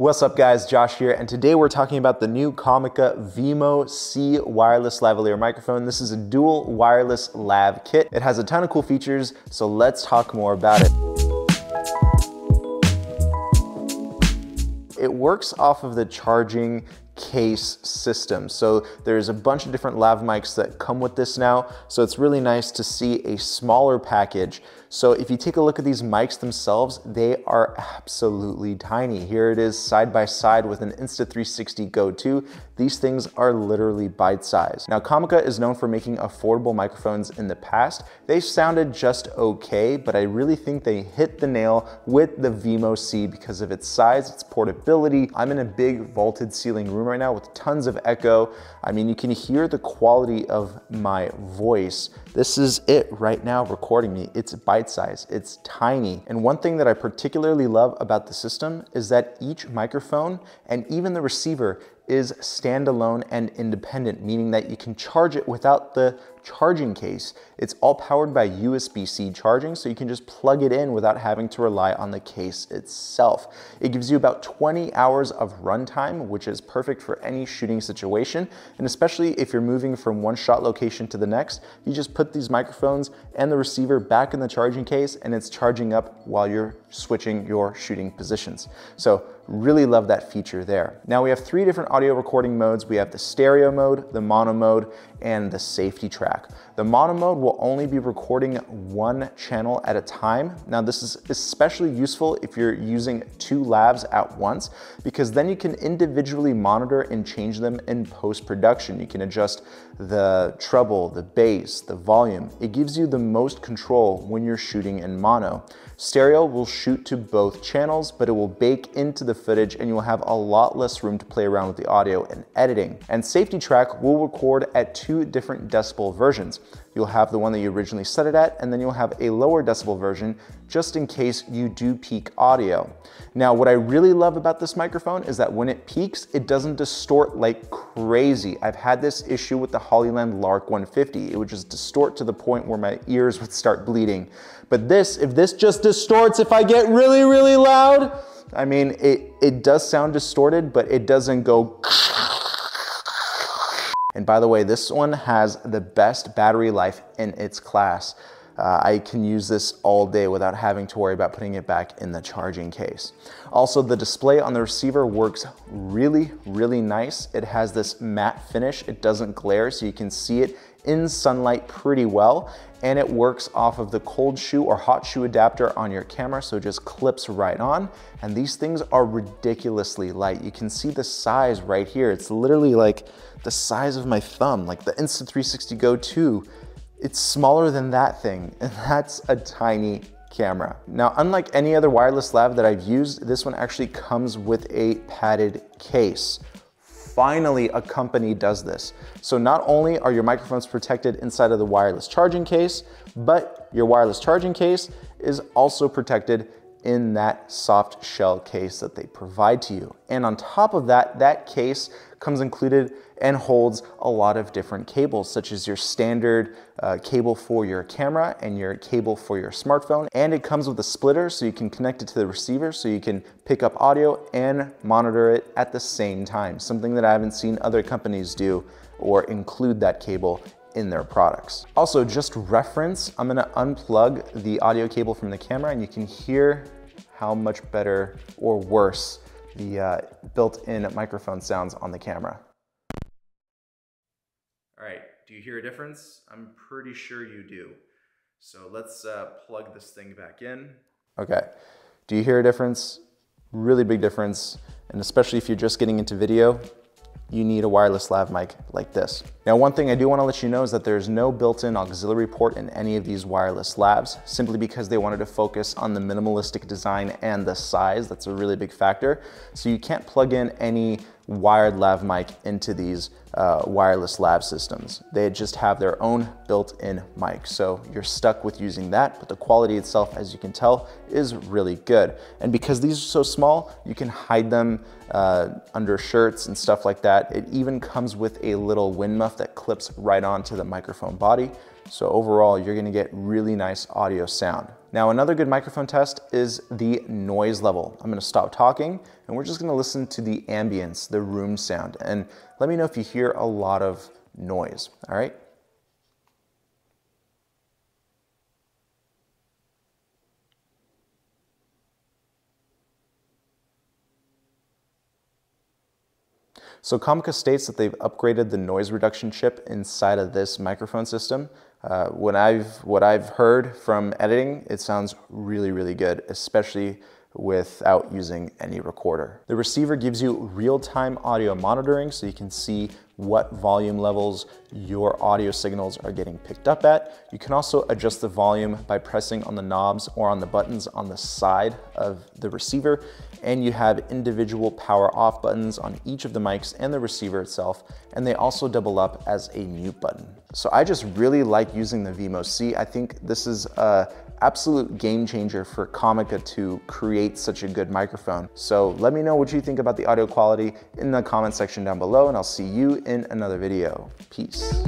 What's up guys, Josh here, and today we're talking about the new Comica Vimo C wireless lavalier microphone. This is a dual wireless lav kit. It has a ton of cool features, so let's talk more about it. It works off of the charging case system. So there's a bunch of different lav mics that come with this now. So it's really nice to see a smaller package so if you take a look at these mics themselves, they are absolutely tiny. Here it is side by side with an Insta360 Go 2. These things are literally bite sized. Now Comica is known for making affordable microphones in the past. They sounded just okay, but I really think they hit the nail with the Vimo C because of its size, its portability. I'm in a big vaulted ceiling room right now with tons of echo. I mean, you can hear the quality of my voice. This is it right now recording me. It's bite sized it's tiny. And one thing that I particularly love about the system is that each microphone and even the receiver is standalone and independent, meaning that you can charge it without the charging case. It's all powered by USB-C charging, so you can just plug it in without having to rely on the case itself. It gives you about 20 hours of runtime, which is perfect for any shooting situation. And especially if you're moving from one shot location to the next, you just put these microphones and the receiver back in the charging case and it's charging up while you're switching your shooting positions. So really love that feature there. Now we have three different audio recording modes. We have the stereo mode, the mono mode, and the safety track. The mono mode will only be recording one channel at a time. Now this is especially useful if you're using two lavs at once because then you can individually monitor and change them in post-production. You can adjust the treble, the bass, the volume. It gives you the most control when you're shooting in mono. Stereo will shoot to both channels, but it will bake into the footage and you'll have a lot less room to play around with the audio and editing. And safety track will record at two different decibel versions. You'll have the one that you originally set it at, and then you'll have a lower decibel version just in case you do peak audio. Now, what I really love about this microphone is that when it peaks, it doesn't distort like crazy. I've had this issue with the Hollyland Lark 150. It would just distort to the point where my ears would start bleeding. But this, if this just distorts, if I get really, really loud, I mean, it, it does sound distorted, but it doesn't go and by the way, this one has the best battery life in its class. Uh, I can use this all day without having to worry about putting it back in the charging case. Also, the display on the receiver works really, really nice. It has this matte finish. It doesn't glare, so you can see it in sunlight pretty well and it works off of the cold shoe or hot shoe adapter on your camera, so it just clips right on. And these things are ridiculously light. You can see the size right here. It's literally like the size of my thumb, like the Insta360 Go 2. It's smaller than that thing, and that's a tiny camera. Now, unlike any other wireless lav that I've used, this one actually comes with a padded case finally a company does this. So not only are your microphones protected inside of the wireless charging case, but your wireless charging case is also protected in that soft shell case that they provide to you. And on top of that, that case comes included and holds a lot of different cables, such as your standard uh, cable for your camera and your cable for your smartphone. And it comes with a splitter so you can connect it to the receiver so you can pick up audio and monitor it at the same time, something that I haven't seen other companies do or include that cable in their products. Also, just reference, I'm gonna unplug the audio cable from the camera and you can hear how much better or worse the uh, built-in microphone sounds on the camera. Do you hear a difference? I'm pretty sure you do. So let's uh, plug this thing back in. Okay, do you hear a difference? Really big difference. And especially if you're just getting into video, you need a wireless lav mic like this. Now, one thing I do wanna let you know is that there's no built-in auxiliary port in any of these wireless lavs, simply because they wanted to focus on the minimalistic design and the size. That's a really big factor. So you can't plug in any wired lav mic into these uh, wireless lav systems. They just have their own built-in mic. So you're stuck with using that, but the quality itself, as you can tell, is really good. And because these are so small, you can hide them uh, under shirts and stuff like that. It even comes with a little wind muff that clips right onto the microphone body. So overall, you're gonna get really nice audio sound. Now, another good microphone test is the noise level. I'm gonna stop talking and we're just gonna listen to the ambience, the room sound. And let me know if you hear a lot of noise, all right? So Comica states that they've upgraded the noise reduction chip inside of this microphone system. Uh, when I've, what I've heard from editing, it sounds really, really good, especially without using any recorder. The receiver gives you real-time audio monitoring so you can see what volume levels your audio signals are getting picked up at. You can also adjust the volume by pressing on the knobs or on the buttons on the side of the receiver. And you have individual power off buttons on each of the mics and the receiver itself. And they also double up as a mute button. So I just really like using the Vimo C. I think this is a absolute game changer for Comica to create such a good microphone. So let me know what you think about the audio quality in the comment section down below and I'll see you in another video. Peace.